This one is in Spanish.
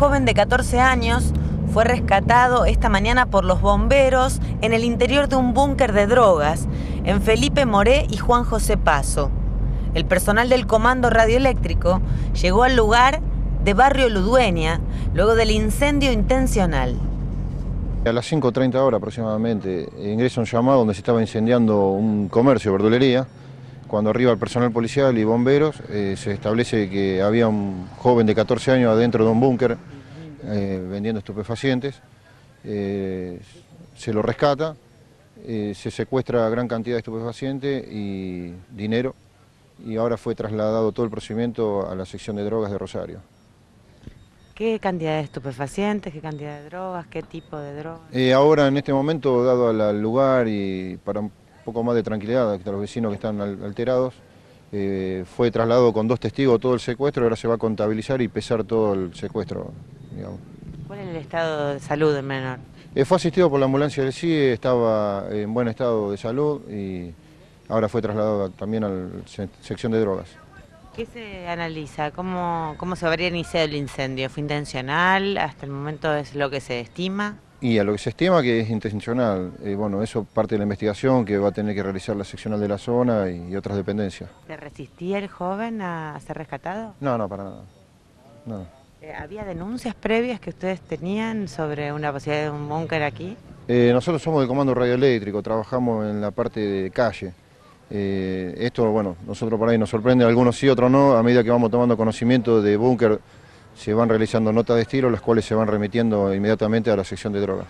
joven de 14 años fue rescatado esta mañana por los bomberos en el interior de un búnker de drogas en Felipe Moré y Juan José Paso. El personal del Comando Radioeléctrico llegó al lugar de Barrio Ludueña luego del incendio intencional. A las 5.30 horas aproximadamente ingresa un llamado donde se estaba incendiando un comercio, verdulería. Cuando arriba el personal policial y bomberos, eh, se establece que había un joven de 14 años adentro de un búnker eh, vendiendo estupefacientes. Eh, se lo rescata, se secuestra gran cantidad de estupefacientes y dinero y ahora fue trasladado todo el procedimiento a la sección de drogas de Rosario. ¿Qué cantidad de estupefacientes, qué cantidad de drogas, qué tipo de drogas? ahora en este momento, dado al lugar y para un poco más de tranquilidad a los vecinos que están alterados, eh, fue trasladado con dos testigos todo el secuestro, ahora se va a contabilizar y pesar todo el secuestro. ¿Cuál es el estado de salud del menor? Eh, fue asistido por la ambulancia del CIE, estaba en buen estado de salud y ahora fue trasladado también a la sección de drogas. ¿Qué se analiza? ¿Cómo, ¿Cómo se habría iniciado el incendio? ¿Fue intencional? ¿Hasta el momento es lo que se estima? Y a lo que se estima que es intencional, eh, bueno, eso parte de la investigación que va a tener que realizar la seccional de la zona y, otras dependencias. ¿Se resistía el joven a ser rescatado? No, no, para nada. Eh, ¿Había denuncias previas que ustedes tenían sobre una posibilidad de un búnker aquí? Eh, nosotros somos del Comando Radioeléctrico, trabajamos en la parte de calle. esto, bueno, nosotros por ahí nos sorprende, algunos sí, otros no, a medida que vamos tomando conocimiento de búnker se van realizando notas de estilo, las cuales se van remitiendo inmediatamente a la sección de drogas.